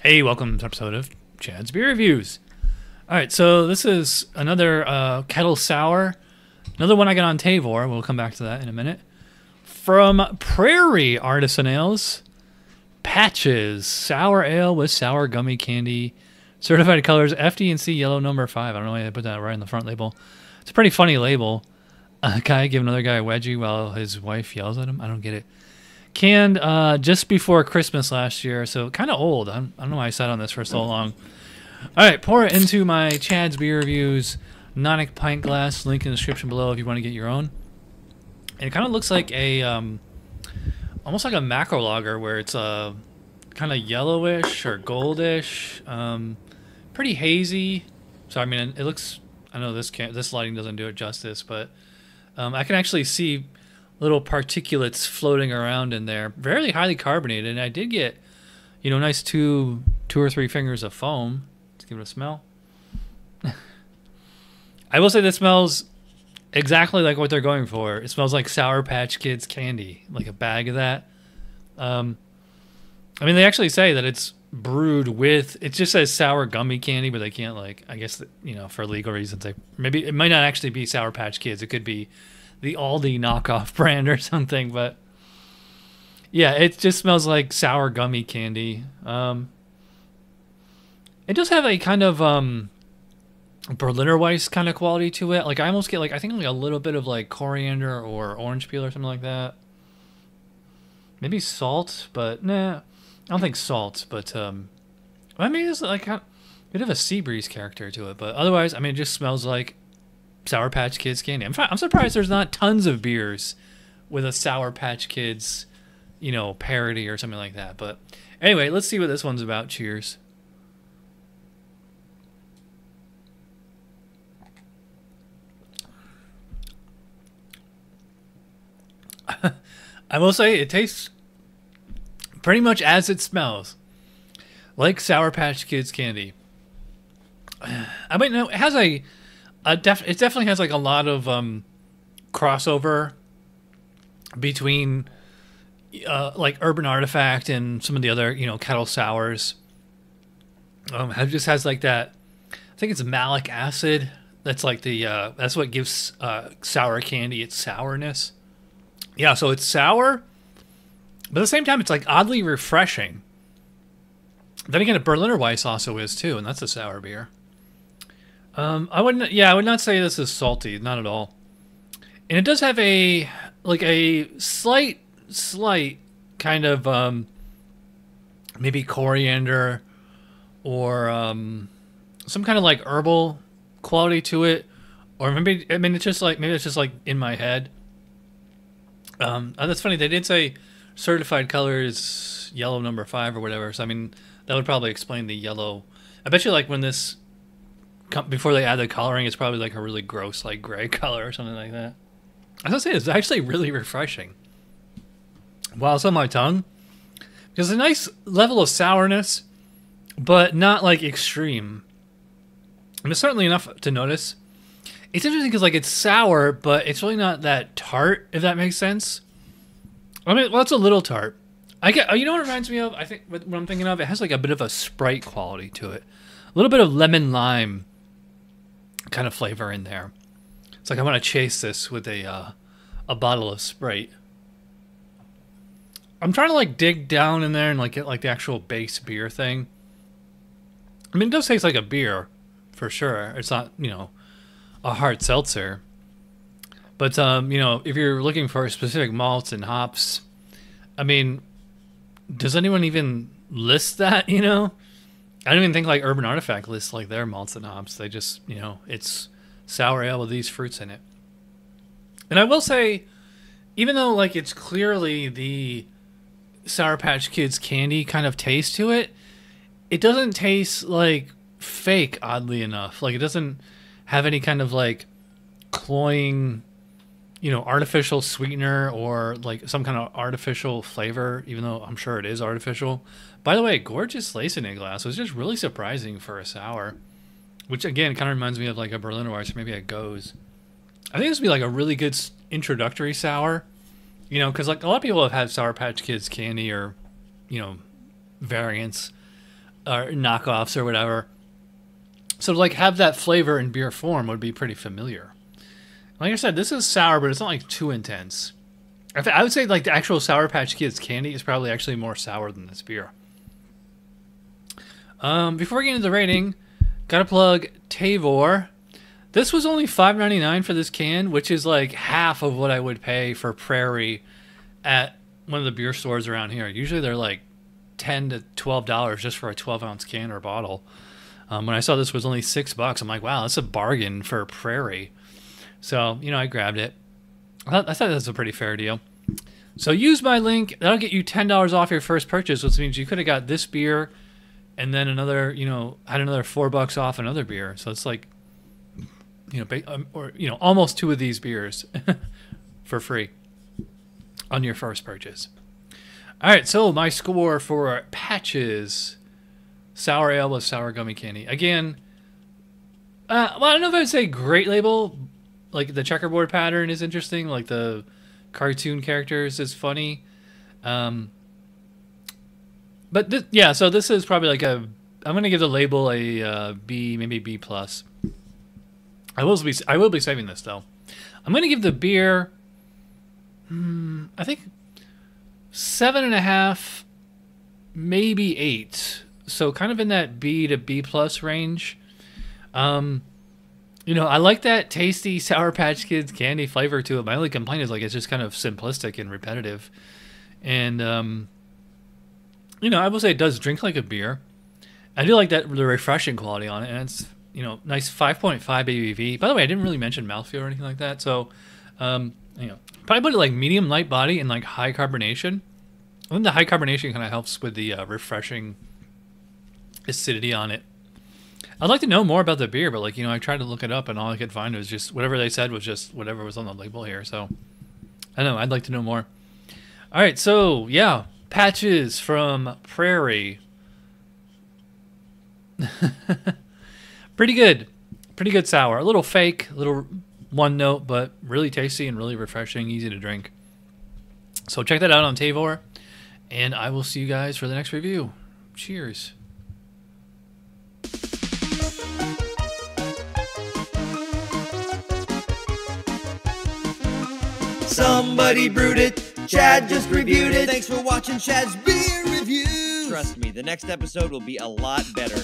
Hey, welcome to episode of Chad'z Beer Reviews. All right, so this is another uh, kettle sour, another one I got on Tavour. We'll come back to that in a minute. From Prairie Artisan Ales, Patches Sour Ale with sour gummy candy, certified colors FD&C yellow number five. I don't know why they put that right on the front label. It's a pretty funny label. A guy give another guy a wedgie while his wife yells at him. I don't get it canned uh, just before Christmas last year, so kind of old. I'm, I do not know why I sat on this for so long. All right, pour it into my Chad'z Beer Reviews Nonic pint glass. Link in the description below if you want to get your own. And it kind of looks like a, um, almost like a macro lager where it's uh, kind of yellowish or goldish, um, pretty hazy. So I mean, it looks. I know this can't. this lighting doesn't do it justice, but um, I can actually see little particulates floating around in there. Very highly carbonated, and I did get, you know, nice two two or three fingers of foam. Let's give it a smell. I will say this smells exactly like what they're going for. It smells like Sour Patch Kids candy, like a bag of that. Um, I mean, they actually say that it's brewed with. It just says sour gummy candy, but they can't like. I guess you know for legal reasons. They maybe it might not actually be Sour Patch Kids. It could be the Aldi knockoff brand or something. But yeah, it just smells like sour gummy candy. Um, it does have a kind of um, Berliner Weiss kind of quality to it. Like I almost get like I think like a little bit of like coriander or orange peel or something like that. Maybe salt, but nah, I don't think salt. But um, I mean it's like a bit of a sea breeze character to it. But otherwise, I mean it just smells like Sour Patch Kids candy. I'm, I'm surprised there's not tons of beers with a Sour Patch Kids, you know, parody or something like that. But anyway, let's see what this one's about. Cheers. I will say it tastes pretty much as it smells, like Sour Patch Kids candy. I might know it has a uh, def- it definitely has like a lot of um, crossover between uh, like Urban Artifact and some of the other you know kettle sours. Um, it just has like that. I think it's malic acid. That's like the uh, that's what gives uh, sour candy its sourness. Yeah, so it's sour, but at the same time, it's like oddly refreshing. Then again, a Berliner Weiss also is too, and that's a sour beer. Um, I wouldn't. Yeah, I would not say this is salty. Not at all. And it does have a like a slight, slight kind of um, maybe coriander or um, some kind of like herbal quality to it, or maybe I mean it's just like maybe it's just like in my head. Um, oh, that's funny. They did say certified color is yellow number five or whatever. So I mean that would probably explain the yellow. I bet you like when this before they add the coloring, it's probably like a really gross, like gray color or something like that. I was say it's actually really refreshing. While it's on my tongue, there's a nice level of sourness, but not like extreme. I mean, certainly enough to notice. It's interesting because like it's sour, but it's really not that tart. If that makes sense. I mean, well, it's a little tart. I get. You know what it reminds me of? I think what I'm thinking of. It has like a bit of a Sprite quality to it. A little bit of lemon lime kind of flavor in there. It's like I want to chase this with a uh, a bottle of Sprite. I'm trying to like dig down in there and like get like the actual base beer thing. I mean, it does taste like a beer for sure. It's not you know a hard seltzer, but um, you know if you're looking for specific malts and hops, I mean, does anyone even list that? You know, I don't even think like Urban Artifact lists like their malts and hops. They just, you know, it's sour ale with these fruits in it. And I will say, even though like it's clearly the Sour Patch Kids candy kind of taste to it, it doesn't taste like fake, oddly enough. Like it doesn't have any kind of like cloying, you know, artificial sweetener or like some kind of artificial flavor, even though I'm sure it is artificial. By the way, gorgeous lace in a glass. Was just really surprising for a sour, which again kind of reminds me of like a Berliner Weiss, maybe a Gose. I think this would be like a really good introductory sour, you know, because like a lot of people have had Sour Patch Kids candy or, you know, variants. or knockoffs or whatever. So like have that flavor in beer form would be pretty familiar. Like I said, this is sour, but it's not like too intense. I, I would say like the actual Sour Patch Kids candy is probably actually more sour than this beer. Um, before we get into the rating, gotta plug Tavour. This was only five ninety nine for this can, which is like half of what I would pay for Prairie at one of the beer stores around here. Usually they're like ten to twelve dollars just for a twelve ounce can or bottle. Um, when I saw this was only six bucks, I'm like, wow, that's a bargain for Prairie. So you know, I grabbed it. I thought, I thought that was a pretty fair deal. So use my link. That'll get you ten dollars off your first purchase, which means you could have got this beer, and then another, you know, had another four bucks off another beer. So it's like, you know, um, or you know, almost two of these beers for free on your first purchase. All right, so my score for patches, sour ale with sour gummy candy. Again, uh, well, I don't know if I would say great label. Like the checkerboard pattern is interesting. Like the cartoon characters is funny. Um, but th- yeah, so this is probably like a. I'm gonna give the label a uh, B, maybe B plus. I will be I will be saving this though. I'm gonna give the beer. Hmm, I think seven and a half, maybe eight. So kind of in that B to B plus range. Um, you know, I like that tasty Sour Patch Kids candy flavor to it. My only complaint is like it's just kind of simplistic and repetitive. And um, you know, I will say it does drink like a beer. I do like that the refreshing quality on it, and it's you know nice 5.5 ABV. By the way, I didn't really mention mouthfeel or anything like that, so um, you know, probably put it like medium light body and like high carbonation. I think the high carbonation kind of helps with the uh, refreshing acidity on it. I'd like to know more about the beer, but like you know, I tried to look it up, and all I could find was just whatever they said was just whatever was on the label here. So I don't know. I'd like to know more. All right, so yeah, patches from Prairie. Pretty good, pretty good sour. A little fake, a little one note, but really tasty and really refreshing, easy to drink. So check that out on Tavour, and I will see you guys for the next review. Cheers. Somebody brewed it. Chad just reviewed it. Thanks for watching Chad's beer review. Trust me, the next episode will be a lot better.